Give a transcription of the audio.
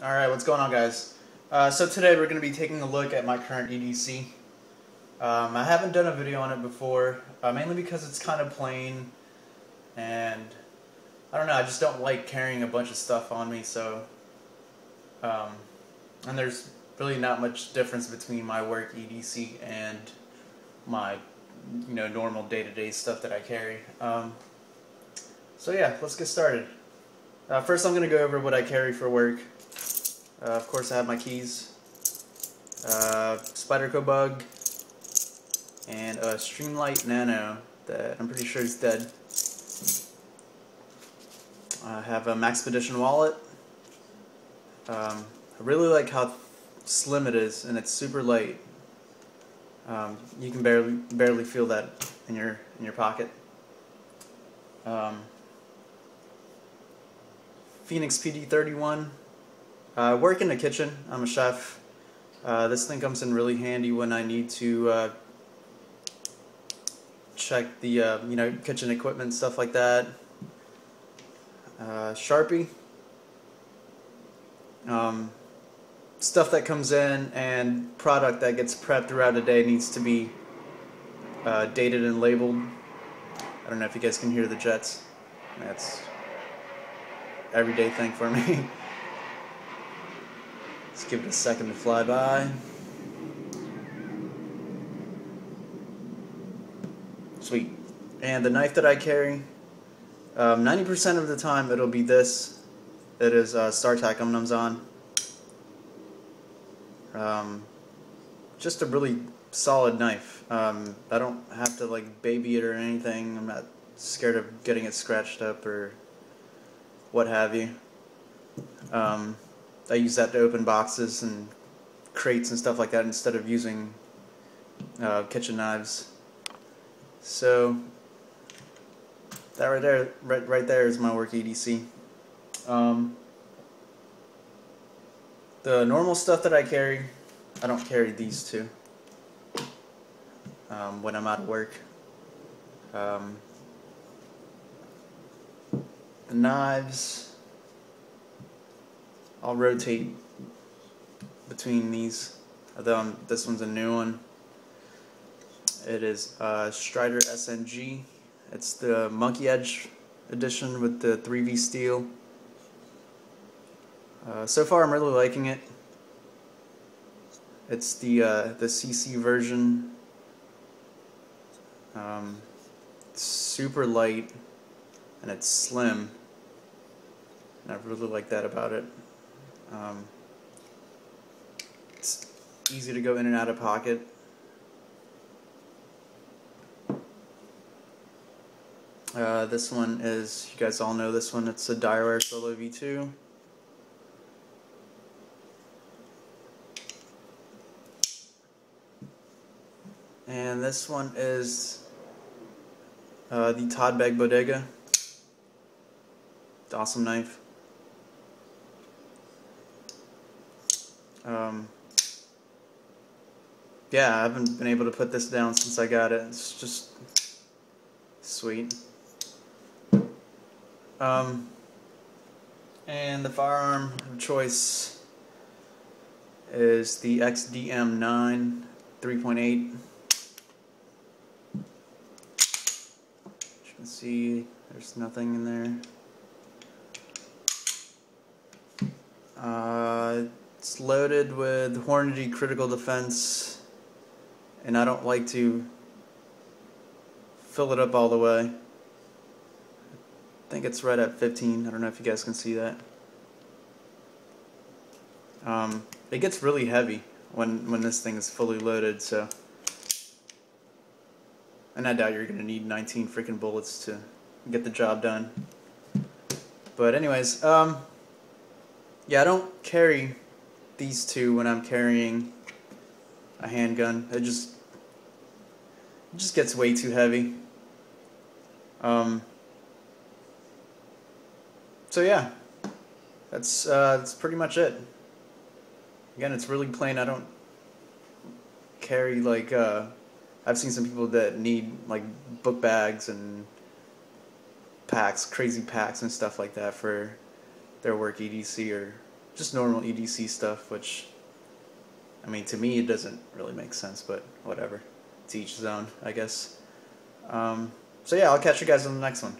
Alright, what's going on guys? Uh, so today we're going to be taking a look at my current EDC. Um, I haven't done a video on it before, uh, mainly because it's kind of plain and I don't know, I just don't like carrying a bunch of stuff on me, so um, and there's really not much difference between my work EDC and my you know normal day-to-day -day stuff that I carry. Um, so yeah, let's get started. Uh, first I'm going to go over what I carry for work. Uh, of course, I have my keys, uh, Spyderco Bug, and a Streamlight Nano that I'm pretty sure is dead. I have a Maxpedition wallet. Um, I really like how slim it is, and it's super light. Um, you can barely barely feel that in your in your pocket. Um, Fenix PD31 uh, work in the kitchen. I'm a chef. Uh, this thing comes in really handy when I need to uh, check the uh, you know kitchen equipment stuff like that. Uh, Sharpie. Um, stuff that comes in and product that gets prepped throughout the day needs to be uh, dated and labeled. I don't know if you guys can hear the jets. That's everyday thing for me. Let's give it a second to fly by. Sweet. And the knife that I carry, 90% um, of the time it'll be this. It is uh, StarTAC Umnumzaan. Um, just a really solid knife. Um, I don't have to like baby it or anything. I'm not scared of getting it scratched up or what have you. Um, I use that to open boxes and crates and stuff like that instead of using uh, kitchen knives. So that right there, right right there is my work EDC. Um, the normal stuff that I carry, I don't carry these two um, when I'm out of work. Um, the knives. I'll rotate between these. Although this one's a new one. It is uh, Strider SNG. It's the Monkey Edge edition with the 3V steel. Uh, so far, I'm really liking it. It's the uh, the CC version. Um, it's super light and it's slim. And I really like that about it. Um, it's easy to go in and out of pocket. Uh, this one is, you guys all know this one, it's a Direware Solo V2. And this one is uh, the Todd Begg Bodega. Awesome knife. Um, yeah, I haven't been able to put this down since I got it. It's just sweet. Um, and the firearm of choice is the XDM9 3.8. You can see there's nothing in there. Uh, it's loaded with Hornady Critical Defense, and I don't like to fill it up all the way. I think it's right at 15. I don't know if you guys can see that. Um, it gets really heavy when, when this thing is fully loaded, so... And I doubt you're going to need 19 freaking bullets to get the job done. But anyways, um, yeah, I don't carry these two when I'm carrying a handgun. It just it just gets way too heavy. Um, so yeah, that's uh, that's pretty much it. Again, it's really plain. I don't carry like uh, I've seen some people that need like book bags and packs, crazy packs and stuff like that for their work EDC or just normal EDC stuff, which, I mean, to me it doesn't really make sense, but whatever. To each own, I guess. Um, so yeah, I'll catch you guys on the next one.